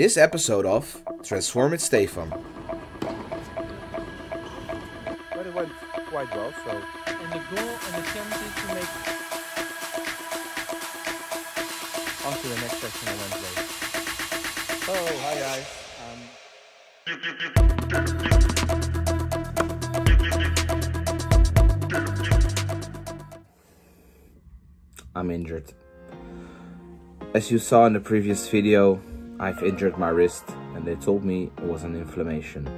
this episode of Transform with Stefan. But it went quite well, so And the goal and the challenge is to make on to the next session on Wednesday. Oh, hi guys. Um, I'm injured. As you saw in the previous video, I've injured my wrist and they told me it was an inflammation.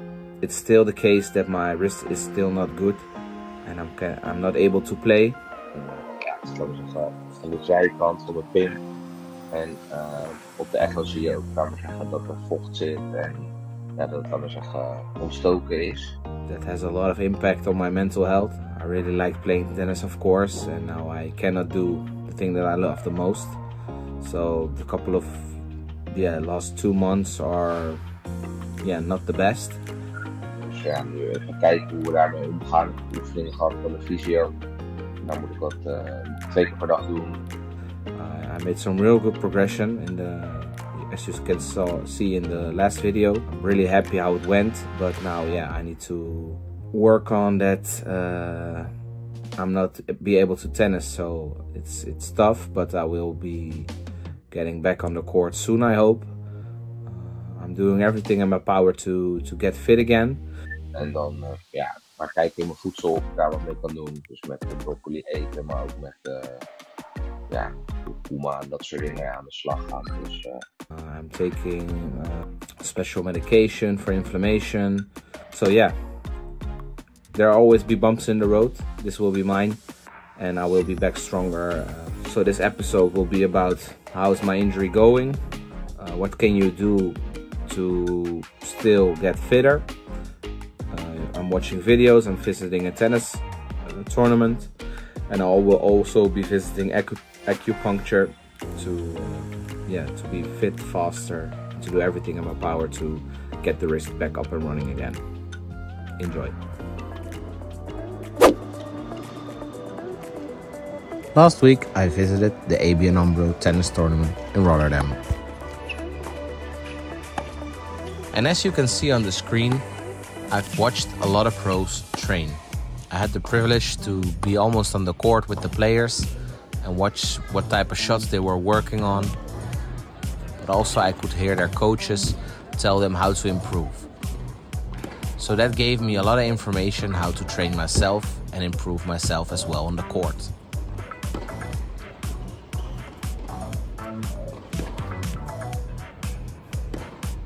It's still the case that my wrist is still not good and I'm, I'm not able to play. ja, het is laten we zeggen, de zijkant van de pin. En eh, op de echo zie je ook laten we zeggen, dat er vocht zit en ja, dat het laten we zeggen, ontstoken is. That has a lot of impact on my mental health. I really like playing tennis, of course, and now I cannot do the thing that I love the most. So the couple of yeah last two months are yeah not the best. Dus ja, nu even kijken hoe we daarmee omgaan. Ik heb oefeningen gehad van de fysio. En dan moet ik dat eh, twee keer per dag doen. Uh, I made some real good progression in the as you can saw, see in the last video. I'm really happy how it went, but now yeah I need to work on that. Uh, I'm not be able to tennis, so it's it's tough, but I will be getting back on the court soon. I hope. Uh, I'm doing everything in my power to to get fit again. En dan eh, ja, maar kijken in mijn voedsel of ik daar wat mee kan doen. Dus met de broccoli eten, maar ook met eh ja, kurkuma en dat soort dingen aan de slag gaan. Dus eh, Uh, I'm taking uh, special medication for inflammation. So yeah, there will always be bumps in the road. This will be mine, and I will be back stronger. Uh, so this episode will be about how is my injury going, uh, what can you do to still get fitter. Uh, I'm watching videos. I'm visiting a tennis uh, tournament, and I will also be visiting acu- acupuncture to yeah to be fit faster to do everything in my power to get the wrist back up and running again enjoy last week i visited the ABN AMRO tennis tournament in rotterdam and as you can see on the screen i've watched a lot of pros train i had the privilege to be almost on the court with the players and watch what type of shots they were working on. But also, I could hear their coaches tell them how to improve. So that gave me a lot of information how to train myself and improve myself as well on the court.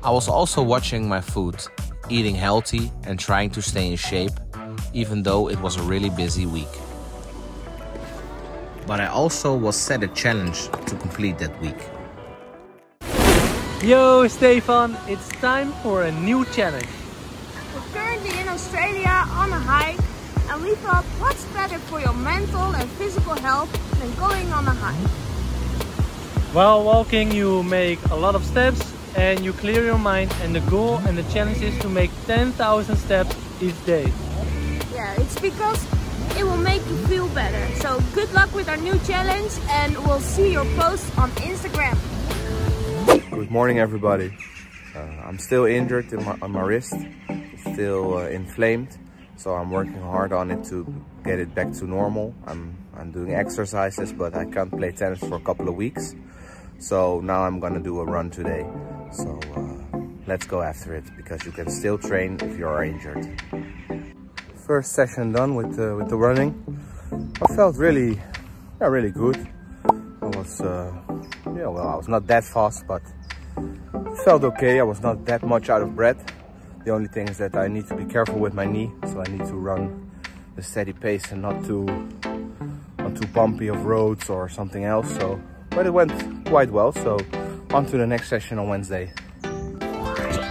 I was also watching my food, eating healthy and trying to stay in shape, even though it was a really busy week but I also was set a challenge to complete that week. Yo Stefan, it's time for a new challenge. We're currently in Australia on a hike and we thought what's better for your mental and physical health than going on a hike. While walking you make a lot of steps and you clear your mind and the goal and the challenge is to make 10,000 steps each day. Yeah, it's because it will make you feel better. So good luck with our new challenge and we'll see your posts on Instagram. good morning, everybody. Uh, I'm still injured in my, on my wrist. It's still uh, inflamed, so I'm working hard on it to get it back to normal. I'm I'm doing exercises, but I can't play tennis for a couple of weeks. So now I'm gonna do a run today. So uh, let's go after it because you can still train if you are injured. First session done with uh, with the running. I felt really, yeah, really good. I was, uh, yeah, well, I was not that fast, but felt okay. I was not that much out of breath. The only thing is that I need to be careful with my knee, so I need to run a steady pace and not too, not too bumpy of roads or something else. So, but it went quite well. So, on to the next session on Wednesday.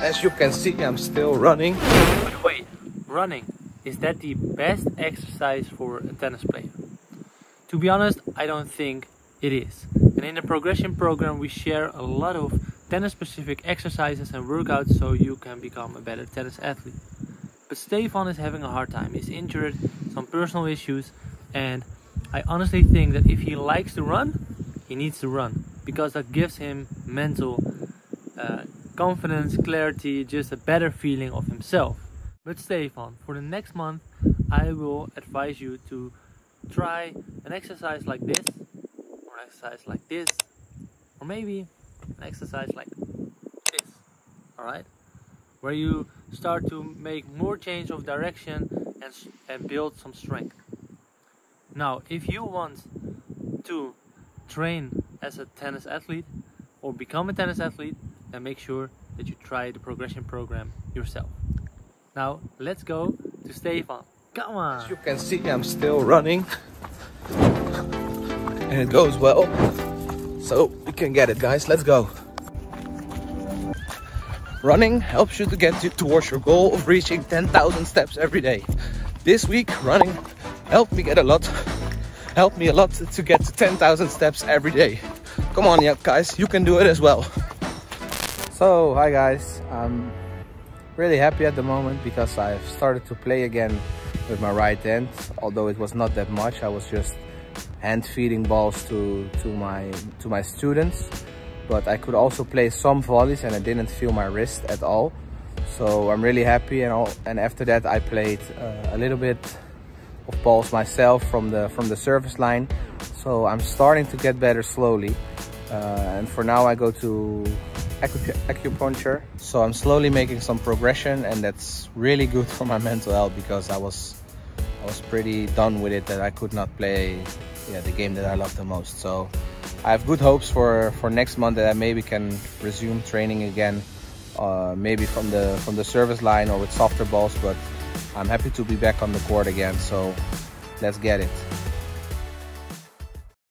As you can see, I'm still running. But wait, running, is that the best exercise for a tennis player? To be honest, I don't think it is. And in the progression program, we share a lot of tennis specific exercises and workouts so you can become a better tennis athlete. But Stefan is having a hard time. He's injured, some personal issues, and I honestly think that if he likes to run, he needs to run because that gives him mental uh, confidence, clarity, just a better feeling of himself. But Stefan, for the next month, I will advise you to try an exercise like this, or an exercise like this, or maybe an exercise like this. Alright? Where you start to make more change of direction and, and build some strength. Now, if you want to train as a tennis athlete or become a tennis athlete, then make sure that you try the progression program yourself. Now, let's go to Stefan. Come on! As you can see, I'm still running. And it goes well. So we can get it, guys. Let's go. Running helps you to get to, towards your goal of reaching 10,000 steps every day. This week, running helped me get a lot, helped me a lot to get to 10,000 steps every day. Come on, yeah, guys, you can do it as well. So, hi guys. I'm really happy at the moment because I've started to play again with my right hand. Although it was not that much, I was just hand feeding balls to to my to my students but I could also play some volleys and I didn't feel my wrist at all. So I'm really happy and all, and after that I played uh, a little bit of balls myself from the from the service line. So I'm starting to get better slowly. Uh, and for now I go to acupuncture. So I'm slowly making some progression and that's really good for my mental health because I was I was pretty done with it that I could not play yeah, the game that I love the most. So I have good hopes for for next month that I maybe can resume training again, uh, maybe from the from the service line or with softer balls. But I'm happy to be back on the court again. So let's get it.